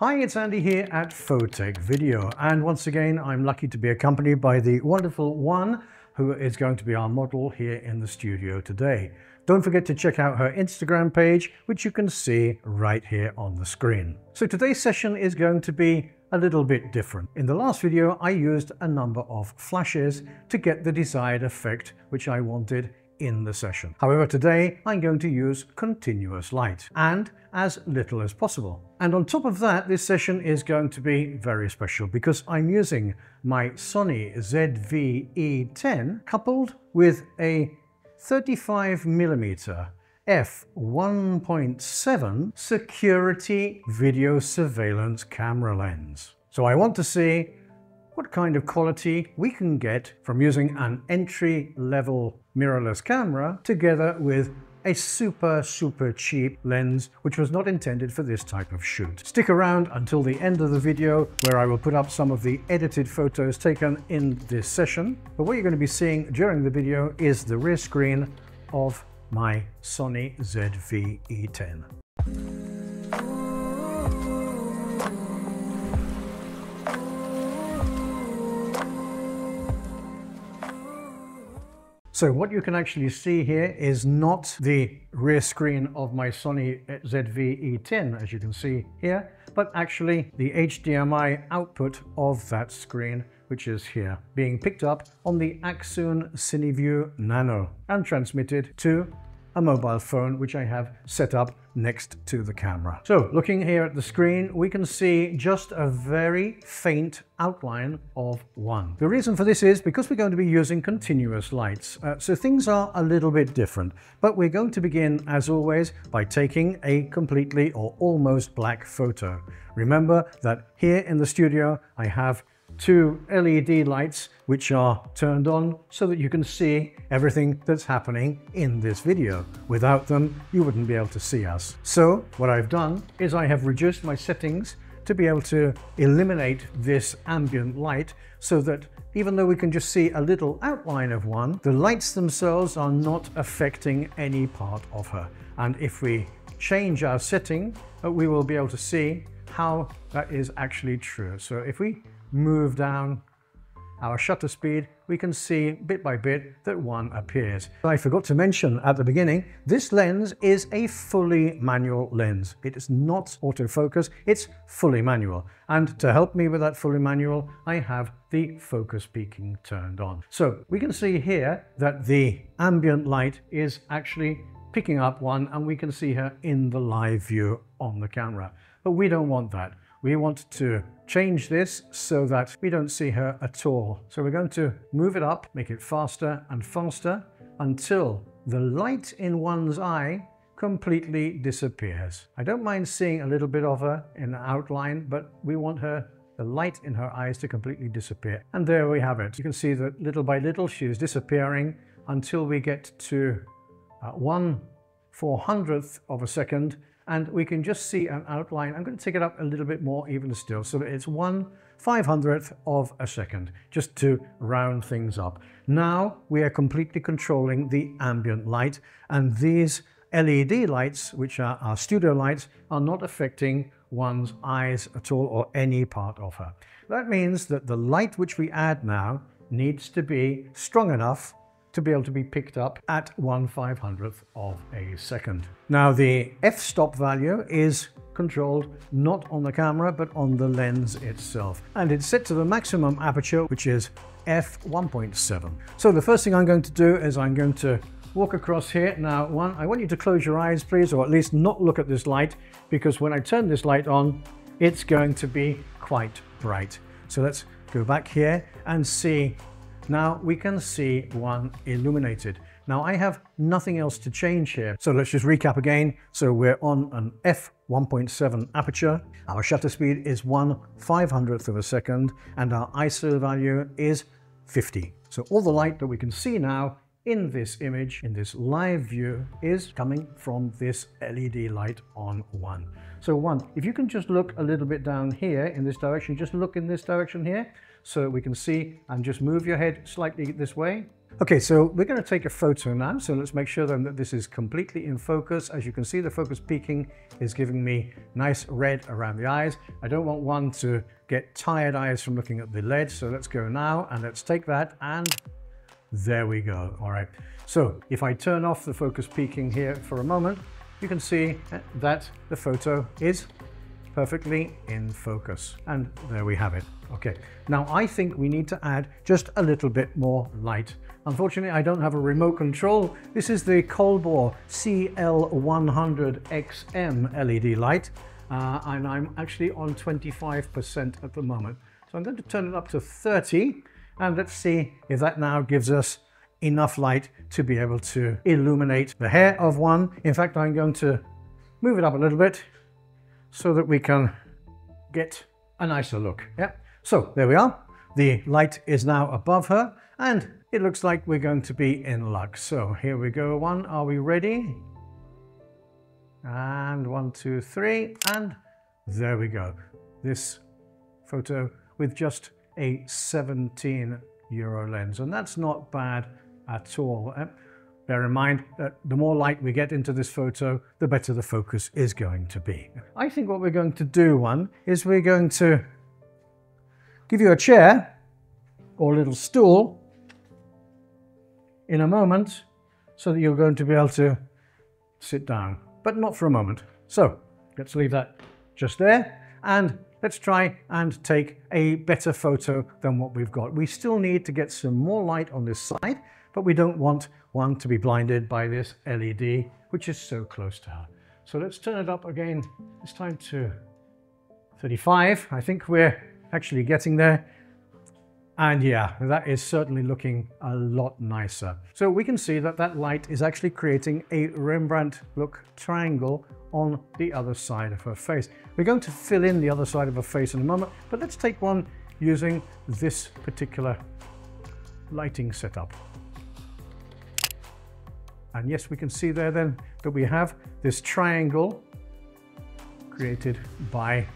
Hi, it's Andy here at Photech Video. And once again, I'm lucky to be accompanied by the wonderful One, who is going to be our model here in the studio today. Don't forget to check out her Instagram page, which you can see right here on the screen. So today's session is going to be a little bit different. In the last video, I used a number of flashes to get the desired effect which I wanted in the session. However, today I'm going to use continuous light and as little as possible. And on top of that, this session is going to be very special because I'm using my Sony ZV-E10 coupled with a 35mm f1.7 security video surveillance camera lens. So I want to see what kind of quality we can get from using an entry-level mirrorless camera together with a super, super cheap lens which was not intended for this type of shoot. Stick around until the end of the video where I will put up some of the edited photos taken in this session. But what you're going to be seeing during the video is the rear screen of my Sony ZV-E10. So what you can actually see here is not the rear screen of my Sony ZV-E10, as you can see here, but actually the HDMI output of that screen, which is here, being picked up on the Accsoon CineView Nano and transmitted to a mobile phone which I have set up next to the camera. So looking here at the screen, we can see just a very faint outline of one. The reason for this is because we're going to be using continuous lights. Uh, so things are a little bit different, but we're going to begin as always by taking a completely or almost black photo. Remember that here in the studio, I have two LED lights which are turned on so that you can see everything that's happening in this video. Without them, you wouldn't be able to see us. So what I've done is I have reduced my settings to be able to eliminate this ambient light so that even though we can just see a little outline of one, the lights themselves are not affecting any part of her. And if we change our setting, uh, we will be able to see how that is actually true. So if we move down our shutter speed, we can see bit by bit that one appears. I forgot to mention at the beginning, this lens is a fully manual lens. It is not autofocus, it's fully manual. And to help me with that fully manual, I have the focus peaking turned on. So we can see here that the ambient light is actually picking up one and we can see her in the live view on the camera. But we don't want that. We want to change this so that we don't see her at all. So we're going to move it up, make it faster and faster until the light in one's eye completely disappears. I don't mind seeing a little bit of her in the outline, but we want her the light in her eyes to completely disappear. And there we have it. You can see that little by little she is disappearing until we get to uh, one four hundredth of a second and we can just see an outline. I'm going to take it up a little bit more even still so that it's one five hundredth of a second, just to round things up. Now we are completely controlling the ambient light and these LED lights, which are our studio lights, are not affecting one's eyes at all or any part of her. That means that the light which we add now needs to be strong enough to be able to be picked up at 1 500th of a second. Now the f-stop value is controlled not on the camera but on the lens itself and it's set to the maximum aperture which is f1.7. So the first thing I'm going to do is I'm going to walk across here. Now one, I want you to close your eyes please or at least not look at this light because when I turn this light on it's going to be quite bright. So let's go back here and see now we can see one illuminated. Now I have nothing else to change here. So let's just recap again. So we're on an f1.7 aperture. Our shutter speed is 1 500th of a second and our ISO value is 50. So all the light that we can see now in this image, in this live view, is coming from this LED light on one. So one, if you can just look a little bit down here in this direction, just look in this direction here, so we can see and just move your head slightly this way Okay, so we're going to take a photo now. So let's make sure then that this is completely in focus. As you can see, the focus peaking is giving me nice red around the eyes. I don't want one to get tired eyes from looking at the lead. So let's go now and let's take that and there we go. All right. So if I turn off the focus peaking here for a moment, you can see that the photo is perfectly in focus. And there we have it. Okay, now I think we need to add just a little bit more light. Unfortunately, I don't have a remote control. This is the Colbor CL100XM LED light, uh, and I'm actually on 25% at the moment. So I'm going to turn it up to 30, and let's see if that now gives us enough light to be able to illuminate the hair of one. In fact, I'm going to move it up a little bit so that we can get a nicer look. Yeah. So there we are. The light is now above her and it looks like we're going to be in luck. So here we go. One, are we ready? And one, two, three, and there we go. This photo with just a 17 euro lens, and that's not bad at all. Um, Bear in mind that the more light we get into this photo, the better the focus is going to be. I think what we're going to do, one, is we're going to give you a chair or a little stool in a moment so that you're going to be able to sit down, but not for a moment. So let's leave that just there and let's try and take a better photo than what we've got. We still need to get some more light on this side, but we don't want one to be blinded by this LED, which is so close to her. So let's turn it up again, this time to 35. I think we're actually getting there. And yeah, that is certainly looking a lot nicer. So we can see that that light is actually creating a Rembrandt look triangle on the other side of her face. We're going to fill in the other side of her face in a moment, but let's take one using this particular lighting setup. And yes, we can see there then that we have this triangle created by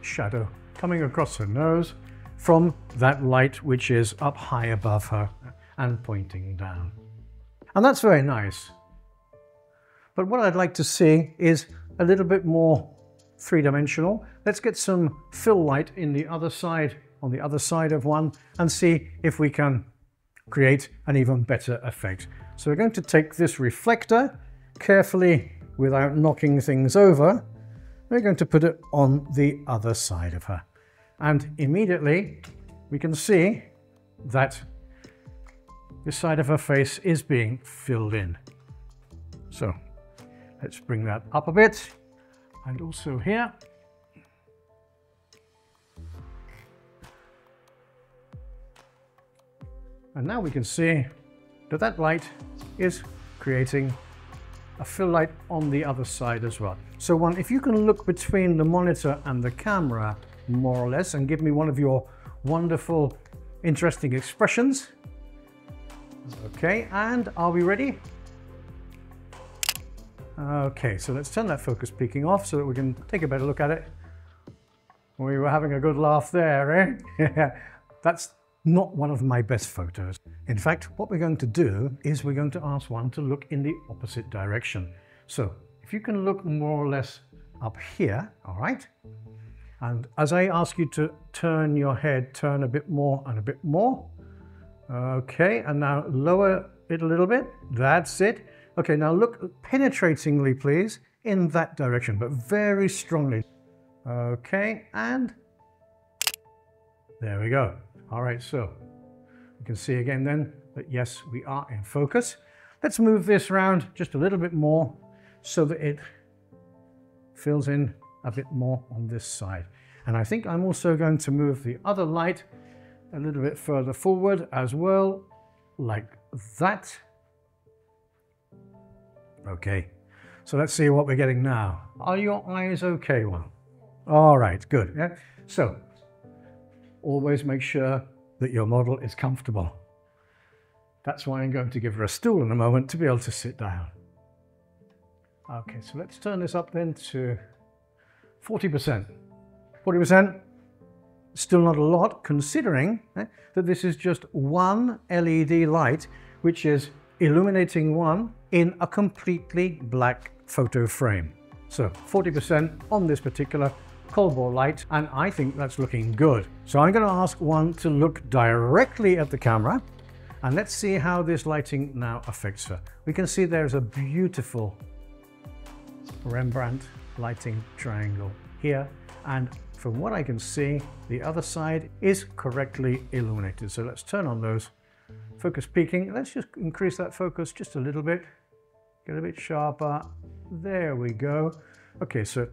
shadow coming across her nose from that light which is up high above her and pointing down. And that's very nice. But what I'd like to see is a little bit more three-dimensional. Let's get some fill light in the other side, on the other side of one, and see if we can create an even better effect. So we're going to take this reflector carefully without knocking things over. We're going to put it on the other side of her. And immediately we can see that this side of her face is being filled in. So let's bring that up a bit and also here. And now we can see that that light is creating a fill light on the other side as well. So one, if you can look between the monitor and the camera more or less, and give me one of your wonderful, interesting expressions. Okay, and are we ready? Okay, so let's turn that focus peaking off so that we can take a better look at it. We were having a good laugh there, eh? That's not one of my best photos. In fact, what we're going to do is we're going to ask one to look in the opposite direction. So if you can look more or less up here, all right? And as I ask you to turn your head, turn a bit more and a bit more. Okay, and now lower it a little bit. That's it. Okay, now look penetratingly, please, in that direction, but very strongly. Okay, and there we go. All right, so you can see again then that yes, we are in focus. Let's move this around just a little bit more so that it fills in a bit more on this side. And I think I'm also going to move the other light a little bit further forward as well, like that. Okay, so let's see what we're getting now. Are your eyes okay, one? All right, good. Yeah? So, always make sure that your model is comfortable. That's why I'm going to give her a stool in a moment to be able to sit down. Okay, so let's turn this up then to 40%. 40%. Still not a lot considering eh, that this is just one LED light which is illuminating one in a completely black photo frame. So 40% on this particular Colbor light and I think that's looking good. So I'm going to ask one to look directly at the camera and let's see how this lighting now affects her. We can see there's a beautiful Rembrandt lighting triangle here and from what I can see the other side is correctly illuminated. So let's turn on those focus peaking. Let's just increase that focus just a little bit, get a bit sharper. There we go. Okay, so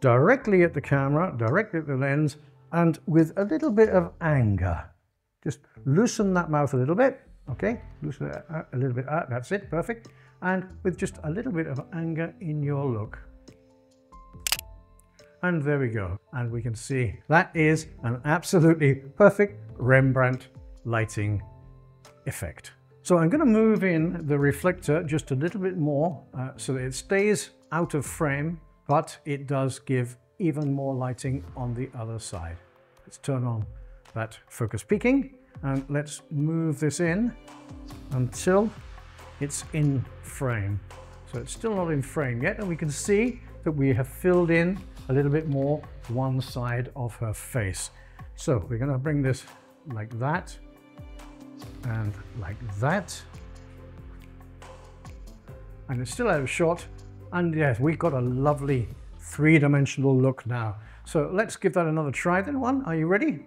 directly at the camera, directly at the lens, and with a little bit of anger. Just loosen that mouth a little bit, okay? Loosen it a little bit, out. that's it, perfect. And with just a little bit of anger in your look. And there we go. And we can see that is an absolutely perfect Rembrandt lighting effect. So I'm going to move in the reflector just a little bit more uh, so that it stays out of frame, but it does give even more lighting on the other side. Let's turn on that focus peaking and let's move this in until it's in frame. So it's still not in frame yet and we can see that we have filled in a little bit more one side of her face. So we're going to bring this like that and like that. And it's still out of shot. And yes, we've got a lovely three-dimensional look now. So let's give that another try then one. Are you ready?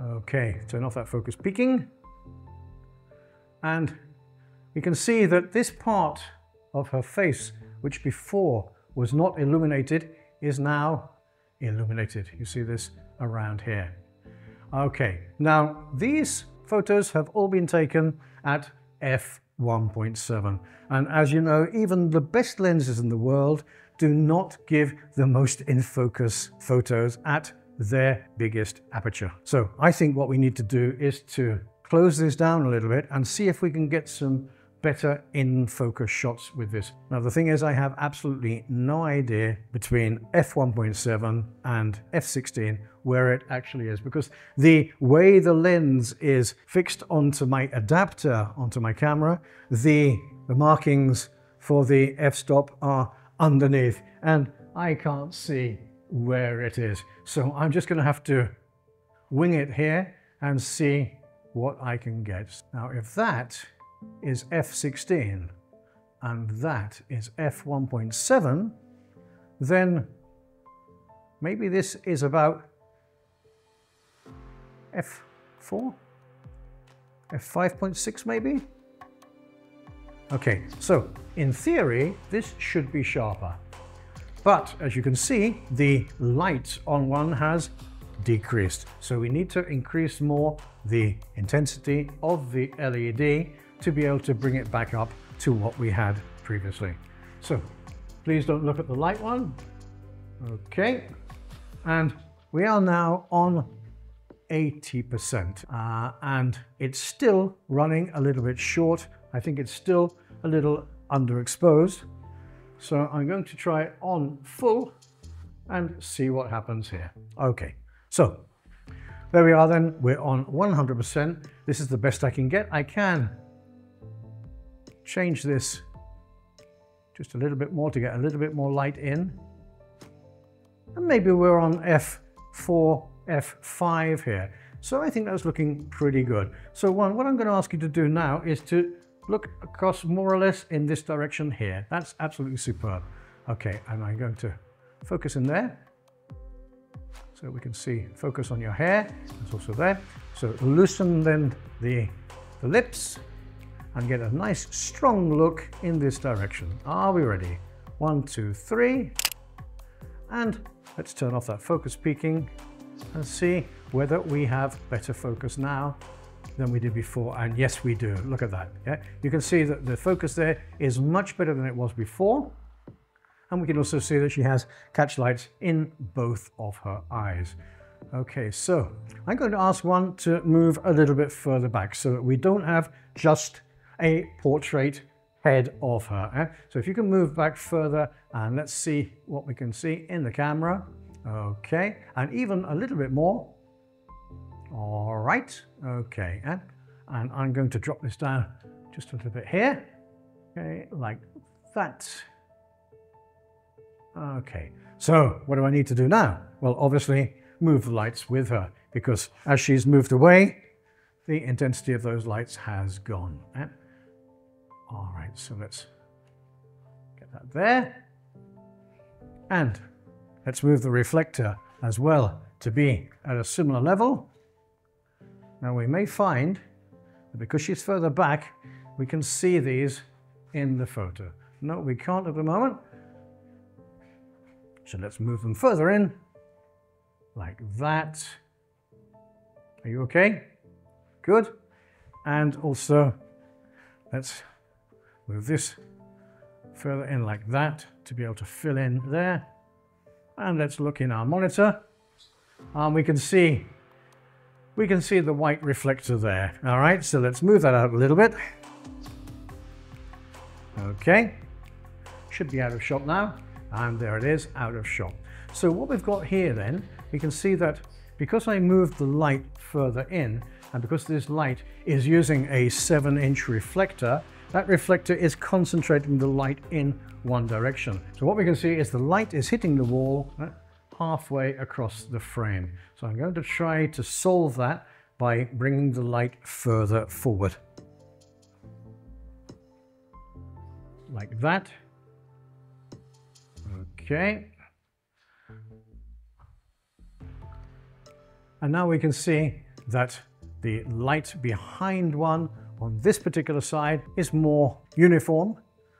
Okay, turn off that focus peaking. And you can see that this part of her face, which before was not illuminated, is now illuminated. You see this around here. Okay, now these photos have all been taken at f1.7 and as you know even the best lenses in the world do not give the most in focus photos at their biggest aperture. So I think what we need to do is to close this down a little bit and see if we can get some better in focus shots with this. Now the thing is I have absolutely no idea between f1.7 and f16 where it actually is because the way the lens is fixed onto my adapter onto my camera the, the markings for the f-stop are underneath and I can't see where it is so I'm just going to have to wing it here and see what I can get. Now if that is f16 and that is f1.7, then maybe this is about f4, f5.6 maybe? Okay, so in theory, this should be sharper. But as you can see, the light on one has decreased. So we need to increase more the intensity of the LED to be able to bring it back up to what we had previously. So please don't look at the light one. Okay. And we are now on 80% uh, and it's still running a little bit short. I think it's still a little underexposed. So I'm going to try on full and see what happens here. Okay, so there we are then, we're on 100%. This is the best I can get. I can change this just a little bit more to get a little bit more light in. And maybe we're on F4, F5 here. So I think that's looking pretty good. So one, what I'm going to ask you to do now is to look across more or less in this direction here. That's absolutely superb. Okay, and I'm going to focus in there. So we can see, focus on your hair, it's also there. So loosen then the, the lips and get a nice strong look in this direction. Are we ready? One, two, three. And let's turn off that focus peaking and see whether we have better focus now than we did before. And yes, we do. Look at that. Yeah, You can see that the focus there is much better than it was before. And we can also see that she has catch lights in both of her eyes. Okay, so I'm going to ask one to move a little bit further back so that we don't have just a portrait head of her. Eh? So if you can move back further and let's see what we can see in the camera. Okay, and even a little bit more. All right, okay, and, and I'm going to drop this down just a little bit here. Okay, like that. Okay, so what do I need to do now? Well, obviously move the lights with her because as she's moved away, the intensity of those lights has gone. Eh? All right, so let's get that there. And let's move the reflector as well to be at a similar level. Now we may find that because she's further back, we can see these in the photo. No, we can't at the moment. So let's move them further in, like that. Are you okay? Good. And also, let's move this further in like that to be able to fill in there. And let's look in our monitor. And we can see we can see the white reflector there. All right, so let's move that out a little bit. Okay, should be out of shot now. And there it is, out of shot. So what we've got here then, we can see that because I moved the light further in, and because this light is using a 7-inch reflector, that reflector is concentrating the light in one direction. So what we can see is the light is hitting the wall uh, halfway across the frame. So I'm going to try to solve that by bringing the light further forward. Like that. Okay. And now we can see that the light behind one on this particular side is more uniform,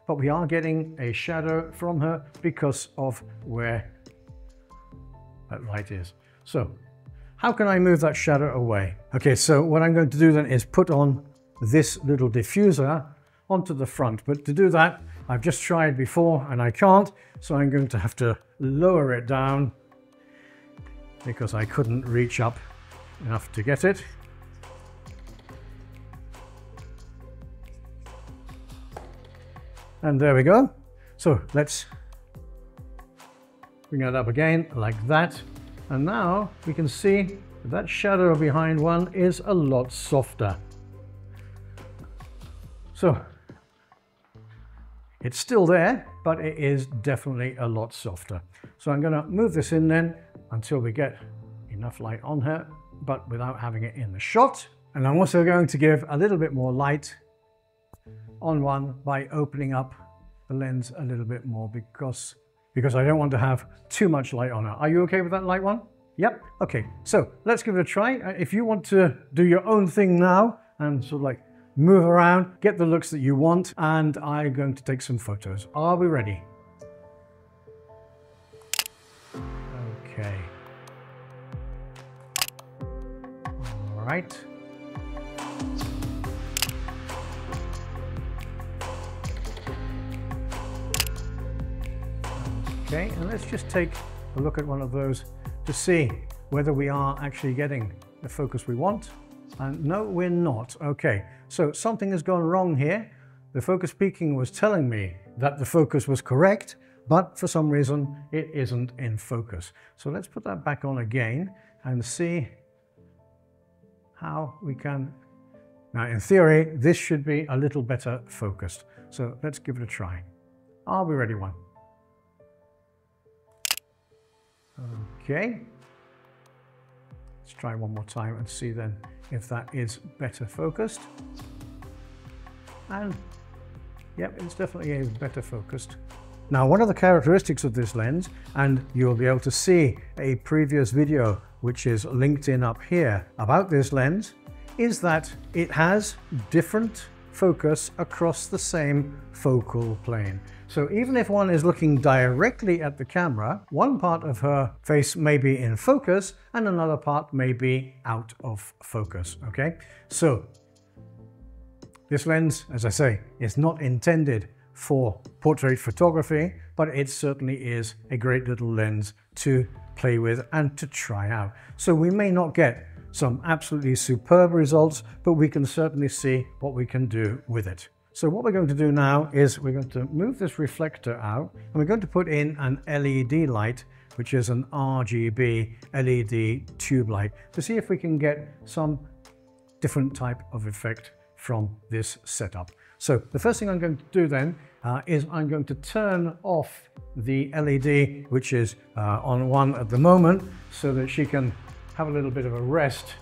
but we are getting a shadow from her because of where that light is. So how can I move that shadow away? Okay, so what I'm going to do then is put on this little diffuser onto the front. But to do that, I've just tried before and I can't, so I'm going to have to lower it down because I couldn't reach up enough to get it. And there we go. So let's bring it up again like that. And now we can see that shadow behind one is a lot softer. So it's still there, but it is definitely a lot softer. So I'm going to move this in then until we get enough light on her, but without having it in the shot. And I'm also going to give a little bit more light on one by opening up the lens a little bit more because, because I don't want to have too much light on it. Are you okay with that light one? Yep. Okay, so let's give it a try. Uh, if you want to do your own thing now and sort of like move around, get the looks that you want, and I'm going to take some photos. Are we ready? Okay. All right. Okay, and let's just take a look at one of those to see whether we are actually getting the focus we want. And no, we're not. Okay, so something has gone wrong here. The focus peaking was telling me that the focus was correct, but for some reason it isn't in focus. So let's put that back on again and see how we can... Now in theory, this should be a little better focused. So let's give it a try. Are we ready one? Okay. Let's try one more time and see then if that is better focused. And yep, it's definitely better focused. Now, one of the characteristics of this lens, and you'll be able to see a previous video which is linked in up here about this lens, is that it has different focus across the same focal plane. So even if one is looking directly at the camera, one part of her face may be in focus and another part may be out of focus, okay? So this lens, as I say, is not intended for portrait photography, but it certainly is a great little lens to play with and to try out. So we may not get some absolutely superb results, but we can certainly see what we can do with it. So what we're going to do now is we're going to move this reflector out and we're going to put in an LED light which is an RGB LED tube light, to see if we can get some different type of effect from this setup. So the first thing I'm going to do then uh, is I'm going to turn off the LED, which is uh, on one at the moment, so that she can have a little bit of a rest.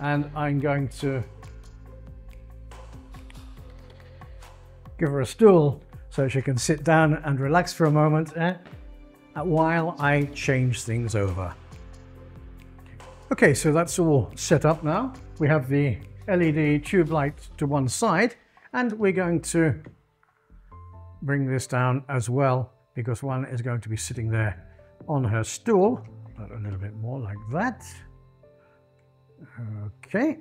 And I'm going to give her a stool so she can sit down and relax for a moment eh, while I change things over. Okay, so that's all set up now. We have the LED tube light to one side and we're going to bring this down as well because one is going to be sitting there on her stool. A little bit more like that. Okay.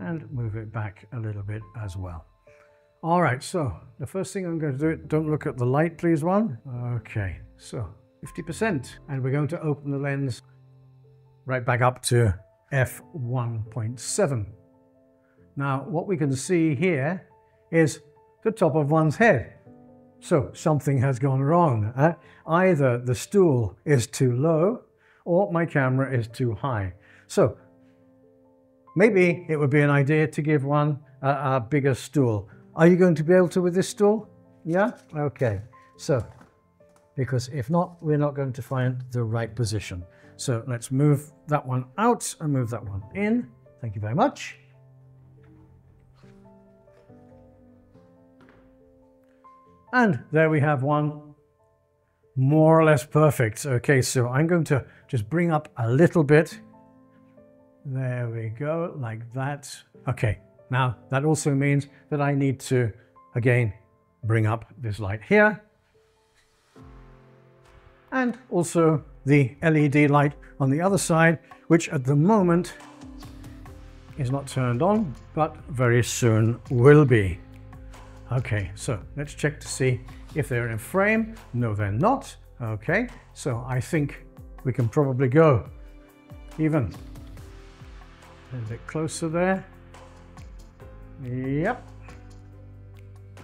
And move it back a little bit as well. All right, so the first thing I'm going to do, don't look at the light, please, one. Okay, so 50%. And we're going to open the lens right back up to f1.7. Now, what we can see here is the top of one's head. So something has gone wrong. Either the stool is too low or my camera is too high. So maybe it would be an idea to give one a, a bigger stool. Are you going to be able to with this stool? Yeah? Okay. So, because if not, we're not going to find the right position. So let's move that one out and move that one in. Thank you very much. And there we have one more or less perfect. Okay, so I'm going to just bring up a little bit. There we go, like that. Okay, now that also means that I need to, again, bring up this light here. And also the LED light on the other side, which at the moment is not turned on, but very soon will be. Okay, so let's check to see if they're in frame. No, they're not. Okay, so I think we can probably go even a little bit closer there. Yep.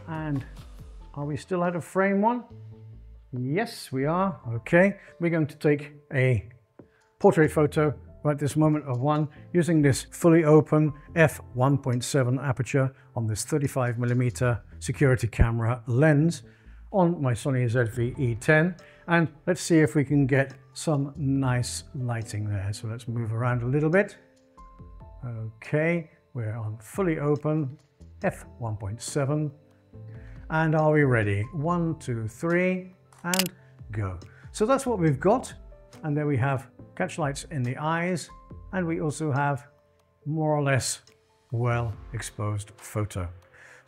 And are we still out of frame one? Yes, we are. Okay, we're going to take a portrait photo right this moment of one using this fully open f1.7 aperture on this 35 millimeter security camera lens on my Sony ZV-E10 and let's see if we can get some nice lighting there. So let's move around a little bit. Okay, we're on fully open f1.7 and are we ready? One, two, three and go. So that's what we've got and then we have catch lights in the eyes and we also have more or less well exposed photo.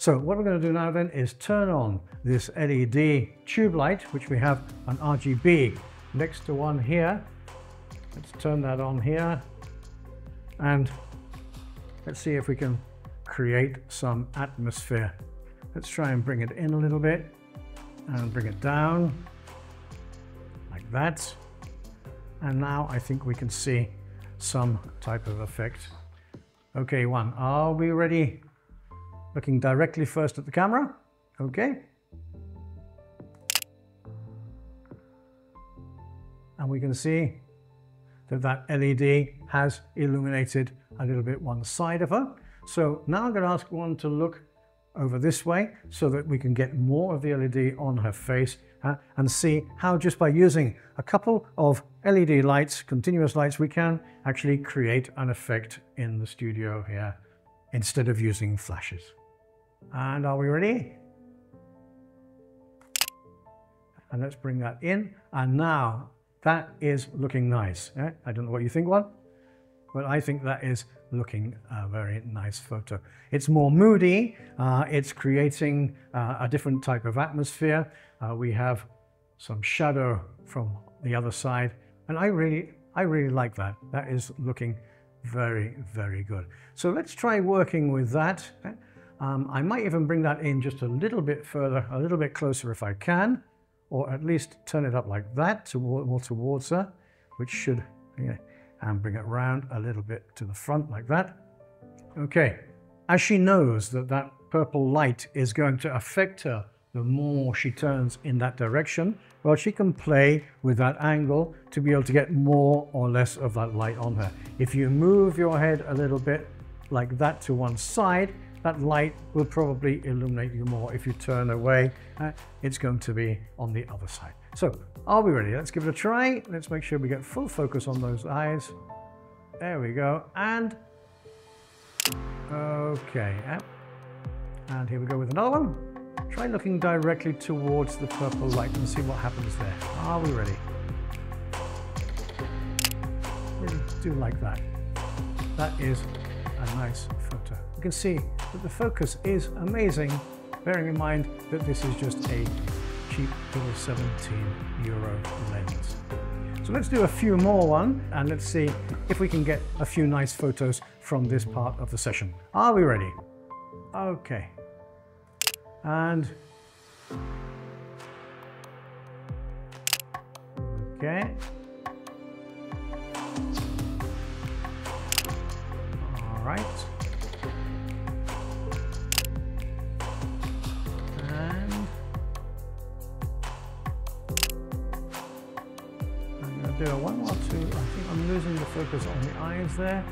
So what we're going to do now then is turn on this LED tube light, which we have an RGB next to one here. Let's turn that on here and let's see if we can create some atmosphere. Let's try and bring it in a little bit and bring it down like that. And now I think we can see some type of effect. Okay, one, are we ready Looking directly first at the camera. Okay. And we can see that that LED has illuminated a little bit one side of her. So now I'm going to ask one to look over this way so that we can get more of the LED on her face uh, and see how just by using a couple of LED lights, continuous lights, we can actually create an effect in the studio here instead of using flashes. And are we ready? And let's bring that in. And now that is looking nice. Eh? I don't know what you think, one, but I think that is looking a very nice photo. It's more moody. Uh, it's creating uh, a different type of atmosphere. Uh, we have some shadow from the other side. And I really, I really like that. That is looking very, very good. So let's try working with that. Eh? Um, I might even bring that in just a little bit further, a little bit closer if I can, or at least turn it up like that, to, more towards her, which should, and bring it round a little bit to the front like that. Okay, as she knows that that purple light is going to affect her the more she turns in that direction, well, she can play with that angle to be able to get more or less of that light on her. If you move your head a little bit like that to one side, that light will probably illuminate you more. If you turn away, uh, it's going to be on the other side. So are we ready? Let's give it a try. Let's make sure we get full focus on those eyes. There we go. And okay. And here we go with another one. Try looking directly towards the purple light and see what happens there. Are we ready? Really do like that. That is a nice photo. You can see that the focus is amazing, bearing in mind that this is just a cheap little 17 euro lens. So let's do a few more one and let's see if we can get a few nice photos from this part of the session. Are we ready? Okay. And okay. All right. Focus on the eyes there.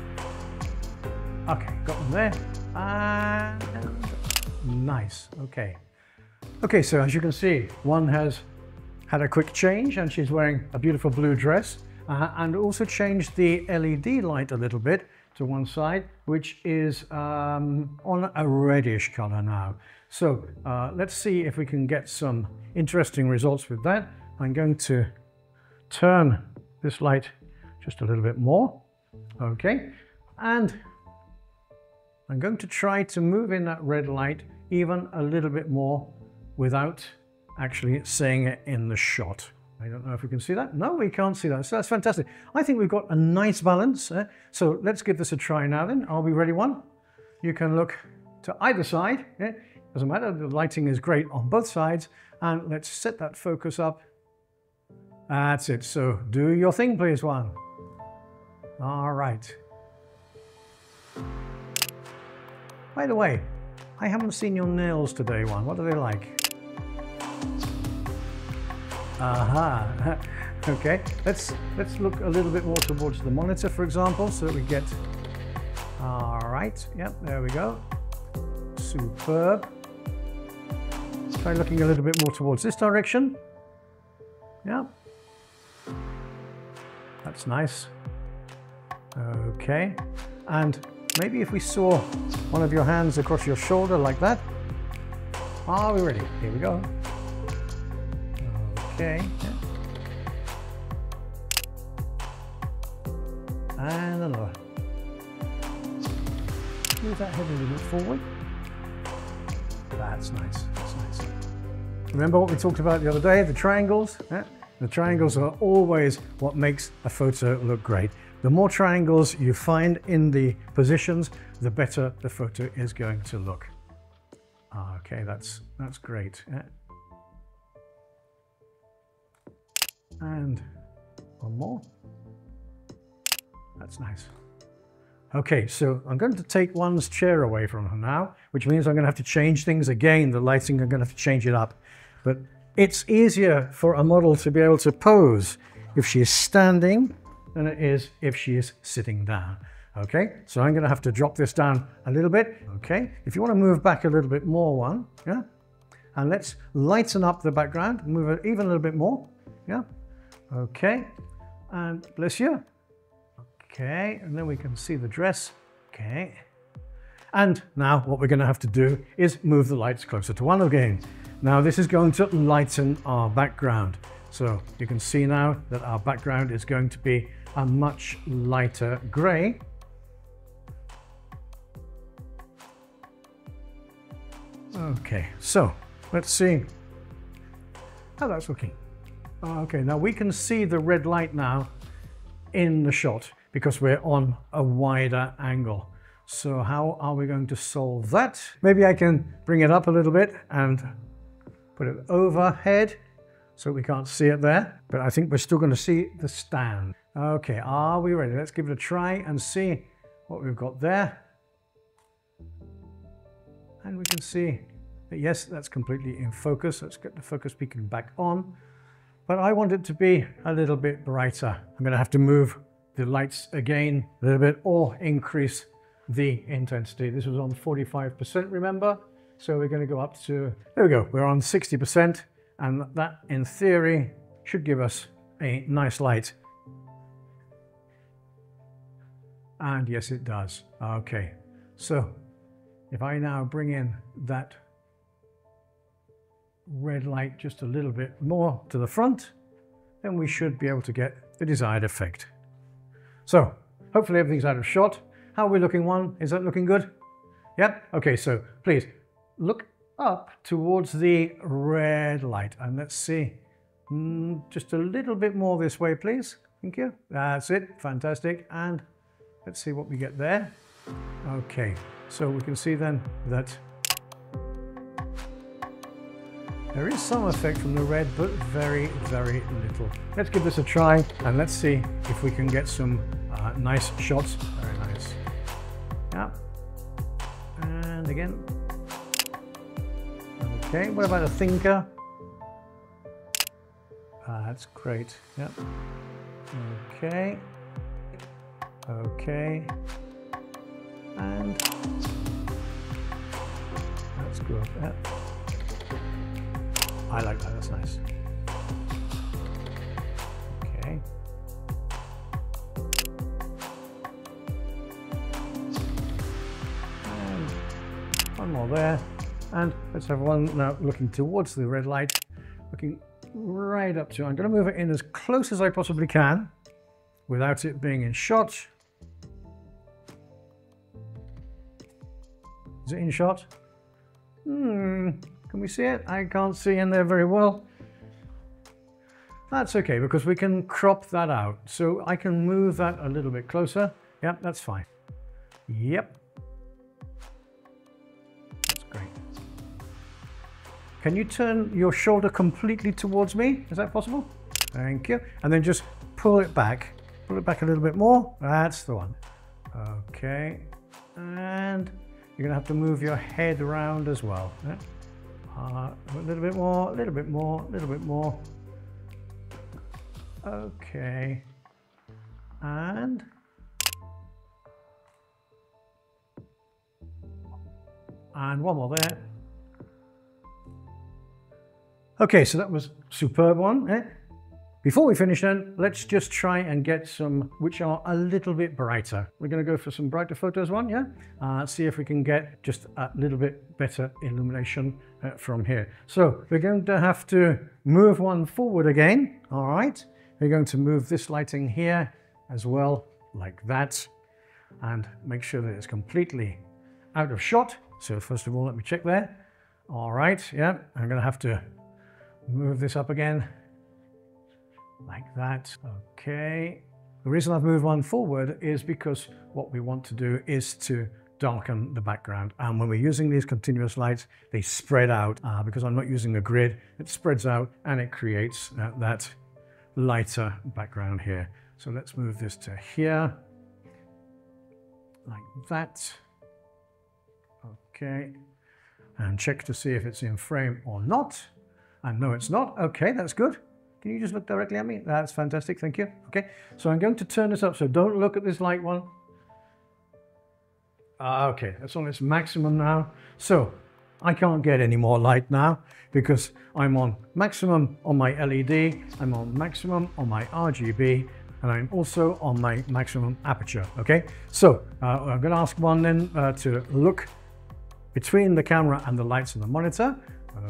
Okay, got them there. And nice, okay. Okay, so as you can see, one has had a quick change and she's wearing a beautiful blue dress uh, and also changed the LED light a little bit to one side, which is um, on a reddish color now. So uh, let's see if we can get some interesting results with that. I'm going to turn this light just a little bit more. Okay, and I'm going to try to move in that red light even a little bit more without actually seeing it in the shot. I don't know if we can see that. No, we can't see that. So that's fantastic. I think we've got a nice balance. Eh? So let's give this a try now then. Are we ready one? You can look to either side. Eh? Doesn't matter, the lighting is great on both sides. And let's set that focus up that's it. So do your thing, please, one. All right. By the way, I haven't seen your nails today, one. What are they like? Aha. okay. Let's let's look a little bit more towards the monitor, for example, so that we get. All right. Yep. There we go. Superb. Try looking a little bit more towards this direction. Yeah. That's nice. Okay. And maybe if we saw one of your hands across your shoulder like that. Are we ready? Here we go. Okay. And another. Move that head a little bit forward. That's nice. That's nice. Remember what we talked about the other day, the triangles? Yeah? The triangles are always what makes a photo look great. The more triangles you find in the positions, the better the photo is going to look. Ah, okay, that's, that's great. And one more. That's nice. Okay, so I'm going to take one's chair away from her now, which means I'm going to have to change things again. The lighting, I'm going to have to change it up. But it's easier for a model to be able to pose if she is standing than it is if she is sitting down. Okay, so I'm going to have to drop this down a little bit. Okay, if you want to move back a little bit more, one, yeah, and let's lighten up the background, move it even a little bit more, yeah, okay, and bless you. Okay, and then we can see the dress. Okay, and now what we're going to have to do is move the lights closer to one again. Now this is going to lighten our background. So you can see now that our background is going to be a much lighter gray. Okay, so let's see how that's looking. Okay, now we can see the red light now in the shot because we're on a wider angle. So how are we going to solve that? Maybe I can bring it up a little bit and put it overhead so we can't see it there, but I think we're still going to see the stand. Okay, are we ready? Let's give it a try and see what we've got there. And we can see Yes, that's completely in focus. Let's get the focus peaking back on. But I want it to be a little bit brighter. I'm going to have to move the lights again a little bit or increase the intensity. This was on 45%, remember? So we're going to go up to, there we go, we're on 60%. And that, in theory, should give us a nice light. And yes, it does. Okay, so if I now bring in that red light just a little bit more to the front, then we should be able to get the desired effect. So hopefully everything's out of shot. How are we looking one? Is that looking good? Yep. Okay, so please look up towards the red light and let's see. Mm, just a little bit more this way, please. Thank you. That's it. Fantastic. And let's see what we get there. Okay, so we can see then that there is some effect from the red, but very, very little. Let's give this a try and let's see if we can get some uh, nice shots. Very nice. Yeah. And again. Okay, what about a thinker? Ah, that's great. Yeah. Okay. Okay. And that's good. Yeah. I like that, that's nice. Okay. One more there. And let's have one now looking towards the red light, looking right up to, I'm going to move it in as close as I possibly can without it being in shot. Is it in shot? Hmm, can we see it? I can't see in there very well. That's okay because we can crop that out. So I can move that a little bit closer. Yep, that's fine. Yep. That's great. Can you turn your shoulder completely towards me? Is that possible? Thank you. And then just pull it back. Pull it back a little bit more. That's the one. Okay. And you're to have to move your head around as well. Uh, a little bit more, a little bit more, a little bit more. Okay. And and one more there. Okay, so that was superb one. Eh? Before we finish then, let's just try and get some which are a little bit brighter. We're going to go for some brighter photos one, yeah? Uh, see if we can get just a little bit better illumination uh, from here. So we're going to have to move one forward again, all right? We're going to move this lighting here as well, like that, and make sure that it's completely out of shot. So first of all, let me check there. All right, yeah, I'm going to have to move this up again like that. Okay. The reason I've moved one forward is because what we want to do is to darken the background. And when we're using these continuous lights, they spread out uh, because I'm not using a grid. It spreads out and it creates uh, that lighter background here. So let's move this to here, like that. Okay. And check to see if it's in frame or not. And no, it's not. Okay, that's good. Can you just look directly at me? That's fantastic, thank you. Okay, so I'm going to turn this up, so don't look at this light one. Uh, okay, that's on its maximum now. So I can't get any more light now because I'm on maximum on my LED, I'm on maximum on my RGB, and I'm also on my maximum aperture, okay? So uh, I'm gonna ask one then uh, to look between the camera and the lights on the monitor,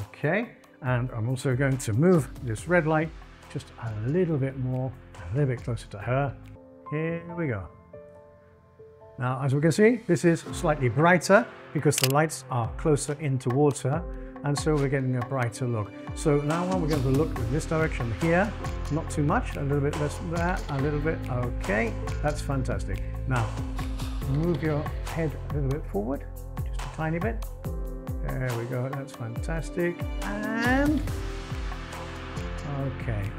okay? And I'm also going to move this red light just a little bit more, a little bit closer to her. Here we go. Now, as we can see, this is slightly brighter because the lights are closer in towards her. And so we're getting a brighter look. So now we're going to look in this direction here. Not too much, a little bit less there, a little bit. Okay, that's fantastic. Now, move your head a little bit forward, just a tiny bit. There we go, that's fantastic. And, okay.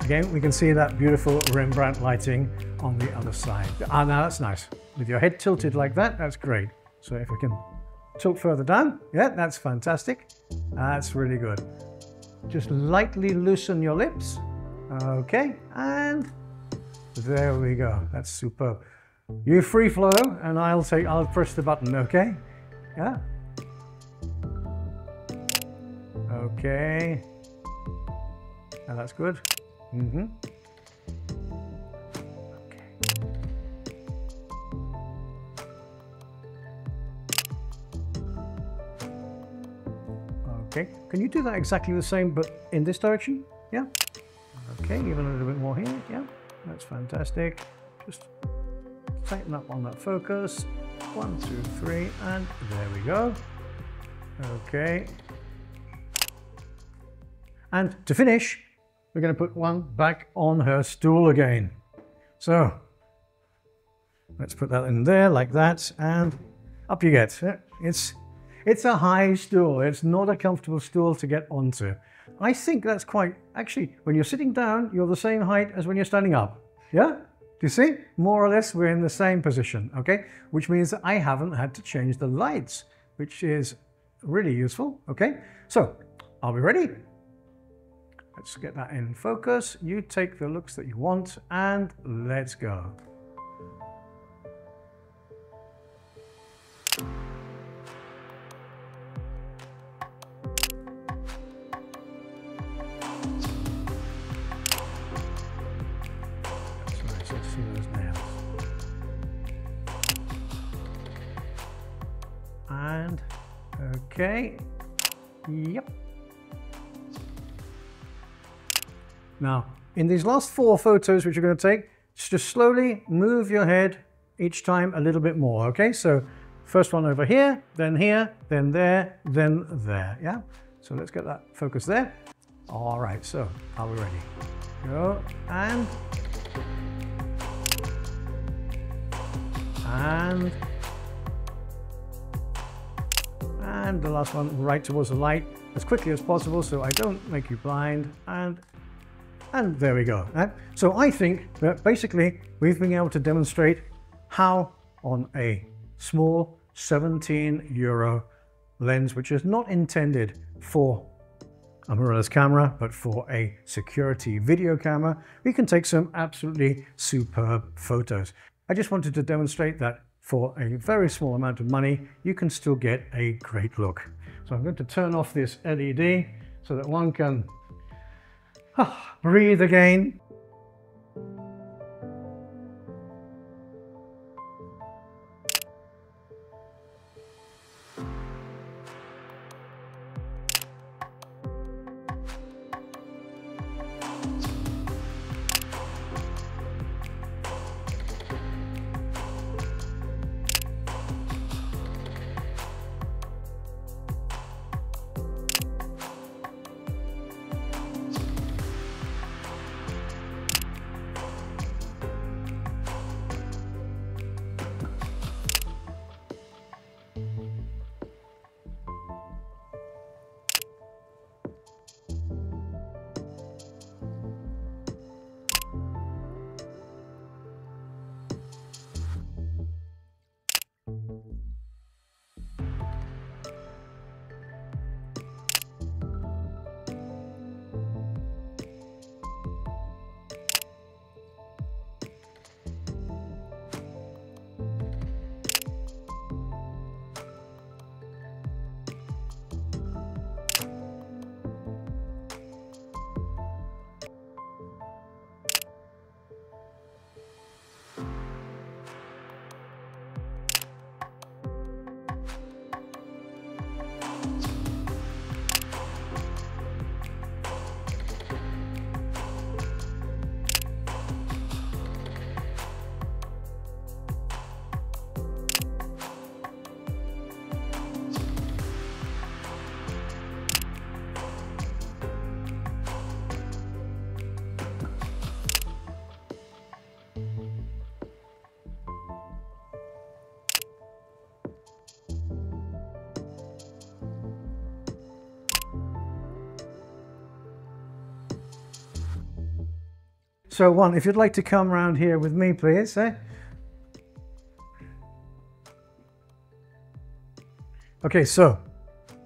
Again, we can see that beautiful Rembrandt lighting on the other side. Ah, now that's nice. With your head tilted like that, that's great. So if we can tilt further down. Yeah, that's fantastic. That's really good. Just lightly loosen your lips. Okay, and there we go. That's superb. You free flow, and I'll take. I'll press the button. Okay. Yeah. Okay. And that's good. Mm-hmm. Okay, can you do that exactly the same but in this direction? Yeah? Okay, even a little bit more here. Yeah, that's fantastic. Just tighten up on that focus. One, two, three, and there we go. Okay. And to finish, we're going to put one back on her stool again. So let's put that in there like that, and up you get. It's it's a high stool. It's not a comfortable stool to get onto. I think that's quite, actually, when you're sitting down, you're the same height as when you're standing up. Yeah? Do you see? More or less, we're in the same position, okay? Which means that I haven't had to change the lights, which is really useful, okay? So, are we ready? Let's get that in focus. You take the looks that you want and let's go. And okay, yep. Now, in these last four photos which you're going to take, just slowly move your head each time a little bit more, okay? So first one over here, then here, then there, then there, yeah? So let's get that focus there. All right, so are we ready? Go, and, and, and the last one right towards the light as quickly as possible so I don't make you blind and and there we go. Right? So I think that basically we've been able to demonstrate how on a small 17 euro lens which is not intended for a mirrorless camera but for a security video camera we can take some absolutely superb photos. I just wanted to demonstrate that for a very small amount of money, you can still get a great look. So I'm going to turn off this LED so that one can breathe again. So one, if you'd like to come around here with me, please. Eh? Okay, so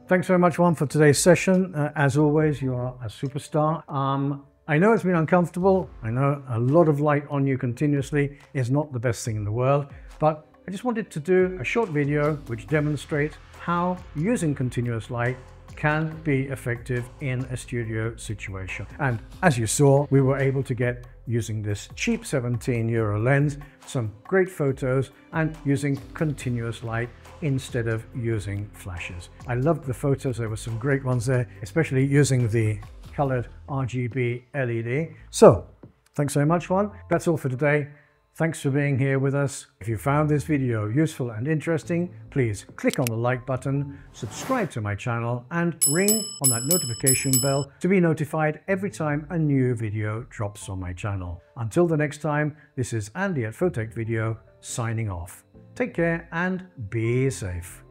thanks very much, Juan, for today's session. Uh, as always, you are a superstar. Um, I know it's been uncomfortable. I know a lot of light on you continuously is not the best thing in the world, but I just wanted to do a short video which demonstrates how using continuous light can be effective in a studio situation. And as you saw, we were able to get using this cheap 17 euro lens, some great photos and using continuous light instead of using flashes. I loved the photos. There were some great ones there, especially using the colored RGB LED. So thanks very much, Juan. That's all for today. Thanks for being here with us. If you found this video useful and interesting, please click on the like button, subscribe to my channel and ring on that notification bell to be notified every time a new video drops on my channel. Until the next time, this is Andy at Photech Video signing off. Take care and be safe.